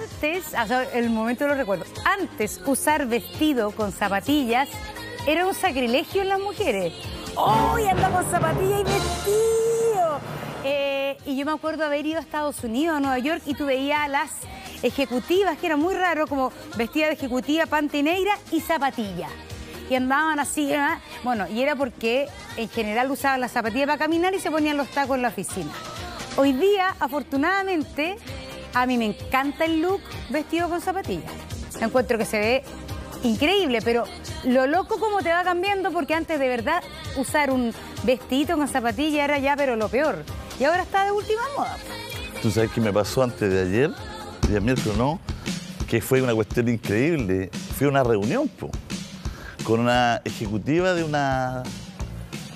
antes, sea, el momento lo recuerdo, antes usar vestido con zapatillas era un sacrilegio en las mujeres. ¡Hoy anda con zapatillas y vestido! Eh, y yo me acuerdo haber ido a Estados Unidos, a Nueva York, y tú veías a las ejecutivas, que era muy raro, como vestida de ejecutiva, panty negra y zapatilla. Y andaban así, ¿eh? bueno, y era porque en general usaban las zapatillas para caminar y se ponían los tacos en la oficina. Hoy día, afortunadamente, a mí me encanta el look vestido con zapatillas. Encuentro que se ve increíble, pero lo loco como te va cambiando porque antes de verdad usar un vestido con zapatillas era ya pero lo peor. Y ahora está de última moda. ¿Tú sabes qué me pasó antes de ayer? De miércoles no, que fue una cuestión increíble. Fui a una reunión po, con una ejecutiva de una,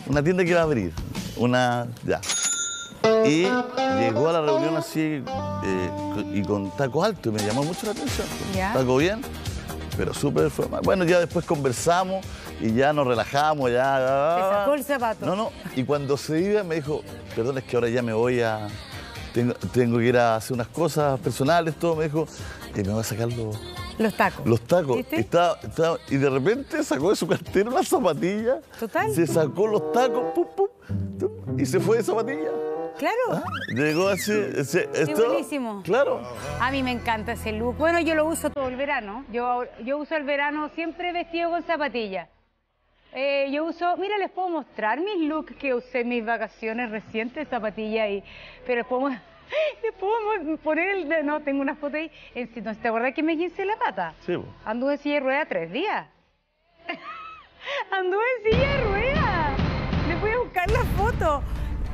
una tienda que iba a abrir. Una. ya. Y llegó a la reunión así eh, y con taco alto y me llamó mucho la atención. Ya. Taco bien, pero súper formal. Bueno, ya después conversamos y ya nos relajamos, ya. Te sacó el zapato. No, no. Y cuando se iba me dijo, perdón, es que ahora ya me voy a. Tengo, tengo que ir a hacer unas cosas personales, todo. Me dijo, y me voy a sacar los, Los tacos. los tacos. Estaba- estaba- y de repente sacó de su cartera una zapatilla. Total. Se sacó los tacos, pum, pum, y se fue de zapatilla. Claro. Ah, Llegó así. esto- buenísimo. Claro. A mí me encanta ese look. Bueno, yo lo uso todo el verano. Yo, yo uso el verano siempre vestido con zapatillas. Eh, yo uso, mira, les puedo mostrar mis looks que usé en mis vacaciones recientes, zapatillas y, pero les puedo, les puedo mo- poner el, de- no, tengo una foto ahí, en, si- no, ¿te acuerdas que me quince la pata? Sí, po. Anduve en silla de rueda tres días. Anduve en silla de rueda. Les voy a buscar la foto.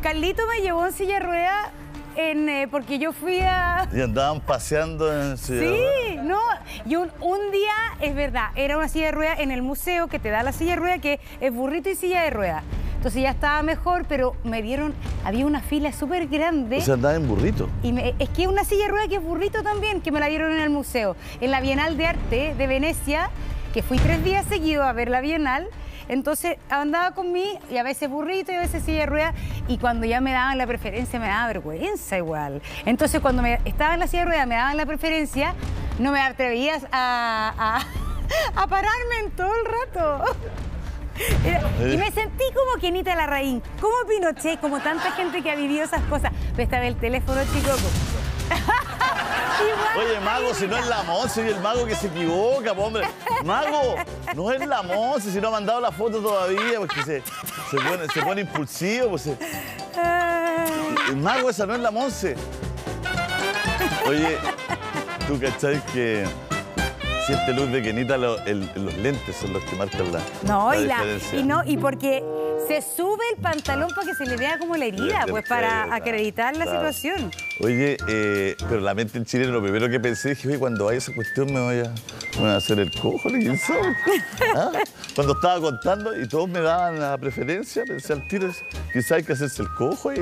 Carlito me llevó en silla de rueda en, eh, porque yo fui a... Y andaban paseando en Ciudad Sí, no, y un, un día, es verdad, era una silla de ruedas en el museo que te da la silla de rueda que es burrito y silla de rueda. Entonces ya estaba mejor, pero me dieron, había una fila súper grande. O sea, andaba en burrito. y me- es que una silla de rueda que es burrito también, que me la dieron en el museo. En la Bienal de Arte de Venecia, que fui tres días seguidos a ver la Bienal. Entonces andaba con mí y a veces burrito y a veces silla de ruedas y cuando ya me daban la preferencia me daba vergüenza igual. Entonces cuando me, estaba en la silla de ruedas me daban la preferencia, no me atrevías a, pararme en todo el rato. Y me sentí como Kenita Larraín, como Pinochet, como tanta gente que ha vivido esas cosas. Pero estaba el teléfono chico. Oye, mago, si no es la Monse y el mago que se equivoca, hombre. Mago, no es la Monse, si no ha mandado la foto todavía, porque se, se pone, se pone impulsivo. Pues, se- el mago, esa no es la Monse. Oye, tú cachai que si este luz de Kenita, lo- el- los lentes son los que marcan la, No, la y, la, y no, y porque se sube el pantalón para que se le vea como la herida, pues para acreditar la claro. situación. Oye, eh, pero la mente en Chile, lo primero que pensé, dije, oye, cuando vaya esa cuestión me voy a, me voy a hacer el cojo, ¿quién sabe? ¿Ah? Cuando estaba contando y todos me daban la preferencia, pensé al tiro, quizás hay que hacerse el cojo. Y,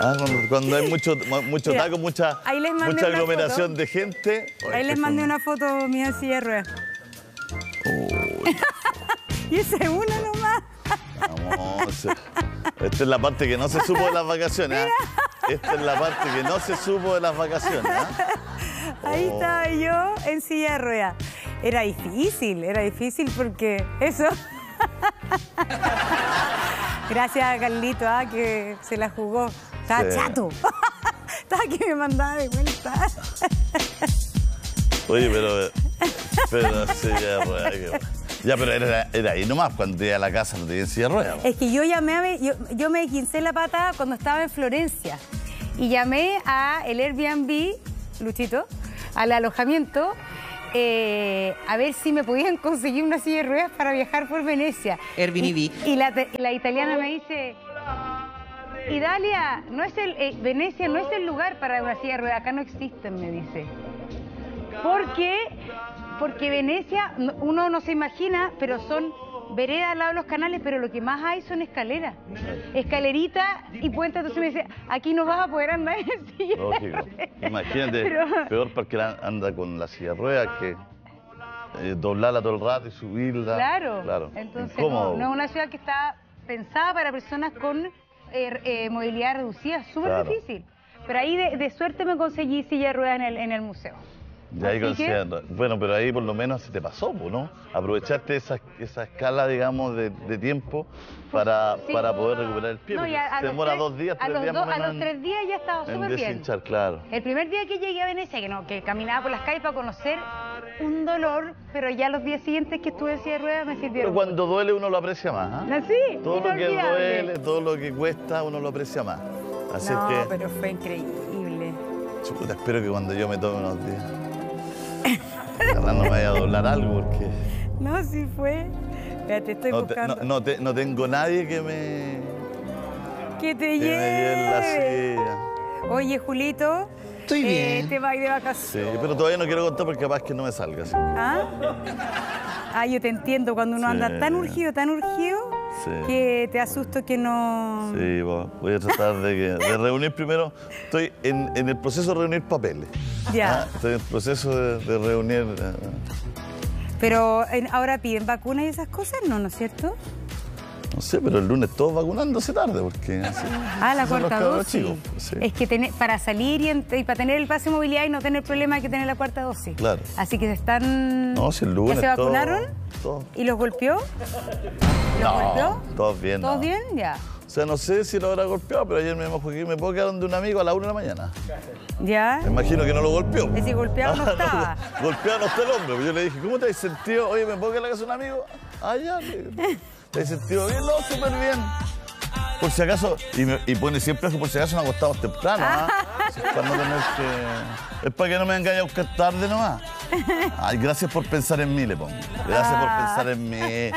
ah, cuando, cuando hay mucho, mucho Mira, taco, mucha, mucha aglomeración foto. de gente. Ahí les mandé una foto mía en silla de ruedas. y esa es una esta es la parte que no se supo de las vacaciones. ¿ah? Esta es la parte que no se supo de las vacaciones. ¿ah? Ahí Oh. estaba yo en silla de ruedas. Era difícil, era difícil porque eso. Gracias a Carlito, ah, que se la jugó. Estaba Sí. chato. Estaba que me mandaba de vuelta. Oye, pero. Pero sí, ya, que- ya, pero era, era ahí nomás, cuando iba a la casa no tenía silla de ruedas. Es que yo llamé, a mi- yo, yo me quincé la pata cuando estaba en Florencia y llamé a el Airbnb, Luchito, al alojamiento, eh, a ver si me podían conseguir una silla de ruedas para viajar por Venecia. Airbnb. Y, y la, te- la italiana me dice, Idalia, no es el, eh, Venecia no es el lugar para una silla de ruedas, acá no existen, me dice. Porque, porque Venecia, no- uno no se imagina, pero son veredas al lado de los canales, pero lo que más hay son escaleras. Escalerita y puente. Entonces me dice, aquí no vas a poder andar en silla Lógico. ruedas". Imagínate, Pero- peor porque anda con la silla de ruedas que eh, doblarla todo el rato y subirla. Claro. Claro. Entonces, no, no es una ciudad que está pensada para personas con eh, eh, movilidad reducida, súper Claro. difícil. Pero ahí de, de suerte me conseguí silla de ruedas en el, en el museo. Y ahí Así que- considero- Bueno, pero ahí por lo menos se te pasó, ¿no? Aprovechaste esa, esa escala, digamos, de, de tiempo para, Sí. para poder recuperar el pie. No, porque a- a se los demora tres- dos días, a tres los días más o A los tres días ya estaba en súper bien. claro. El primer día que llegué a Venecia, que no, que caminaba por las calles para conocer un dolor, pero ya los días siguientes que estuve en silla de ruedas me sirvieron. Pero cuando duele uno lo aprecia más. ¿ah? Así, Todo lo que duele, todo lo que cuesta, uno lo aprecia más. Así no, que, pero fue increíble. chuta, espero que cuando yo me tome unos días, ojalá no me vaya a doblar algo, porque No, sí fue. Espérate, estoy no, te- buscando. no- no te- no tengo nadie que me, Que te que me lleve en la silla. Oye, Julito. Estoy eh, bien. te vas a ir de vacaciones. Sí, pero todavía no quiero contar porque capaz que no me salga. así. ¿Ah? Ah, yo te entiendo, cuando uno Sí. anda tan urgido, tan urgido, Sí. que te asusto que no... Sí, voy a tratar de, que- de reunir primero. Estoy en, en el proceso de reunir papeles. Ya. Ah, Estoy en el proceso de, de reunir. eh, Pero ahora piden vacunas y esas cosas, no, ¿no es cierto? No sé, pero el lunes todos vacunándose tarde porque. así- Ah, la cuarta dosis. chicos, pues, sí. Es que tener- para salir y, para tener el pase de movilidad y no tener problema hay que tener la cuarta dosis. Claro. Así que se están... No, si el lunes. ¿Ya se vacunaron? todo- ¿Y los golpeó? ¿Los No, golpeó? todos bien. ¿Todos no. bien? Ya. O sea, no sé si lo habrá golpeado, pero ayer me que me puedo quedar donde un amigo a la una de la mañana. ¿Ya? Me imagino que no lo golpeó. Es decir, golpeado no estaba. golpeado no está el hombre. Yo le dije, ¿cómo te has sentido? Oye, ¿me puedo quedar en la casa de un amigo? Ah, ya. Le- ¿Te has sentido bien? No, súper bien. Por si acaso, y, me- y pone siempre eso, por si acaso nos acostamos temprano, ¿ah? Para no tener que... Es para que no me vengáis a buscar tarde nomás. Ay, gracias por pensar en mí, le pongo. Gracias por Ah. pensar en mí.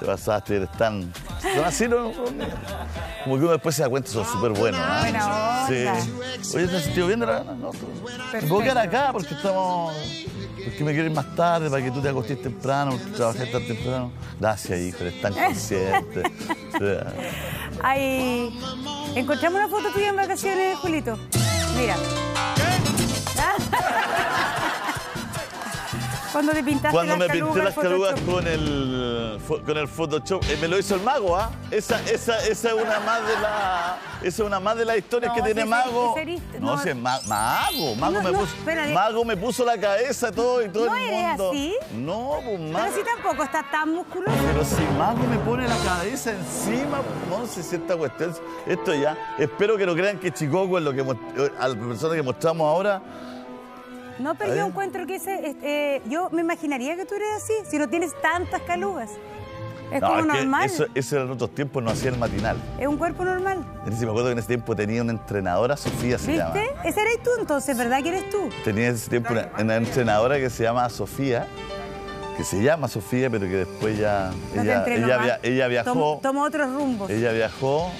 Te pasaste, eres tan... Son así niños. Como que uno después se da cuenta, son súper buenos. ¿ah? Buena onda. Sí. Oye, ¿te has sentido bien de la gana? No, tú- me puedo quedar acá porque estamos... Porque me quiero ir más tarde para que tú te acostes temprano, porque trabajas tan temprano. Gracias, hijo, eres tan consciente. Ay, encontramos una foto tuya en vacaciones, Julito. Mira. Cuando te pintaste Cuando me pinté las calugas Photoshop. con el, con el Photoshop, eh, me lo hizo el mago, ¿ah? Esa, esa, esa es una más de la, esa es una más de las historias No, que tiene si Mago. eres- no, no. si es ma- Mago, Mago No, me no, puso. Mago me puso la cabeza todo y todo ¿No el eres mundo. así? No, pues Mago. Pero si tampoco está tan musculoso. Pero si Mago me pone la cabeza encima, no sé si esta cuestión, esto ya, espero que no crean que Chicoco es lo que, mo- a la persona que mostramos ahora, No, pero yo encuentro que ese, este, yo me imaginaría que tú eres así, si no tienes tantas calugas. Es No, como es normal, Eso, eso era en otros tiempos, no hacía el matinal. es un cuerpo normal. En ese- me acuerdo que en ese tiempo tenía una entrenadora, Sofía se llama. ¿Viste? Ese eres tú entonces, ¿verdad que eres tú? Tenía en ese tiempo una, una entrenadora que se llama Sofía, que se llama Sofía, pero que después ya No ella, ella, más. via- ella viajó, Tomó, tomó otros rumbos. ella viajó,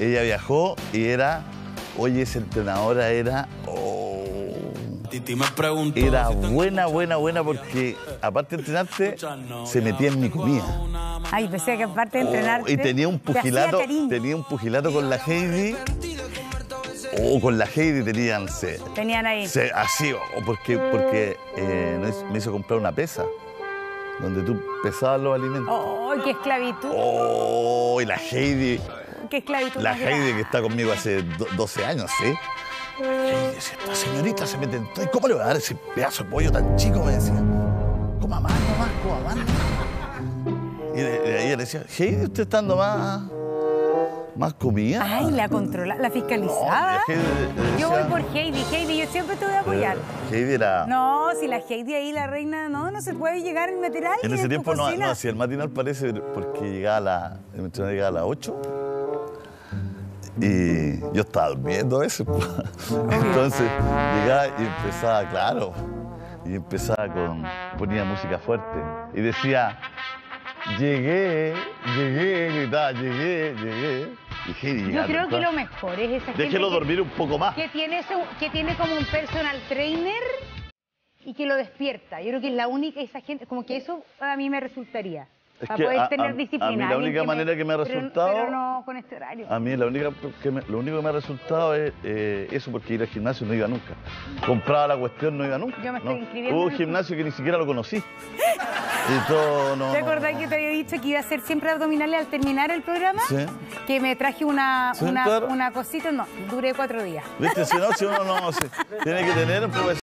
ella viajó y era, oye, esa entrenadora era, Titi me preguntó era buena, buena, buena porque aparte de entrenarte, se metía en mi comida. Ay, pensé que aparte de Oh, entrenarte. y tenía un pugilato, tenía un pugilato con la Heidi. Oh, con la Heidi tenían se- Tenían ahí. se- así, oh, porque, porque eh, me hizo- comprar una pesa donde tú pesabas los alimentos. ¡Oh, qué esclavitud! Oh, y la Heidi, ¡Qué esclavitud! la Heidi que está conmigo hace do- 12 años, ¿sí? Heidi decía, esta señorita se mete en todo. ¿Y cómo le va a dar ese pedazo de pollo tan chico? Me decía. Coma más, nomás, coma más. Y de, de ahí le decía, Heidi, usted está dando más, más comida. Ay, la controla, la fiscalizaba. No, y Heidi le yo voy por Heidi. Heidi, yo siempre te voy a apoyar. Heidi era... No, si la Heidi ahí, la reina, no, no se puede llegar y meter a alguien En ese tiempo no, no hacía el matinal parece porque llegaba a la, el llegaba a las 8 y yo estaba durmiendo a veces. Entonces llegaba y empezaba, claro, y empezaba con, ponía música fuerte y decía, llegué, llegué, gritaba, llegué, llegué. Heidi Yo creo que lo mejor es esa gente Déjelo que- dormir un poco más. que tiene, ese- que tiene como un personal trainer y que lo despierta. Yo creo que es la única, esa gente, como que eso a mí me resultaría. Es para que poder a- tener a- a disciplina. mí la única manera que me ha resultado- Pero, no con este horario. A mí la única que me- lo único que me ha resultado es eh, eso, porque ir al gimnasio no iba nunca. Compraba la cuestión, no iba nunca. Yo me estoy ¿no? inscribiendo Hubo un gimnasio que ni siquiera lo conocí. Y todo no. ¿Te acordás no. que te había dicho que iba a hacer siempre abdominales al terminar el programa? Sí. Que me traje una, Sí, una, claro. una cosita, no, duré cuatro días. ¿Viste? Si no, si uno no. si- tiene que tener un profesor.